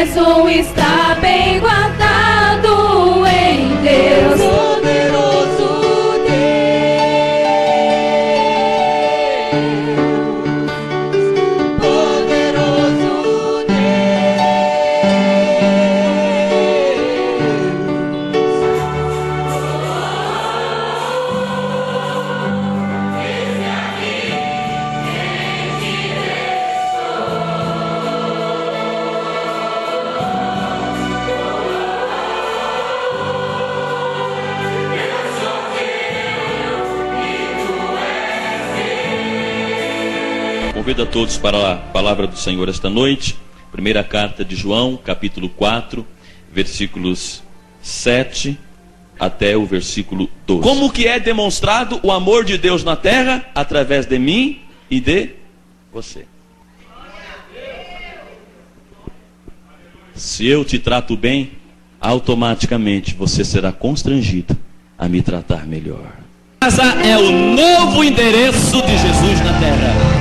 és um está bem guardado em Deus. Poderoso Deus, Convido a todos para a palavra do Senhor esta noite. Primeira carta de João, capítulo 4, versículos 7 até o versículo 12. Como que é demonstrado o amor de Deus na terra? Através de mim e de você. Se eu te trato bem, automaticamente você será constrangido a me tratar melhor. Casa é o novo endereço de Jesus na terra.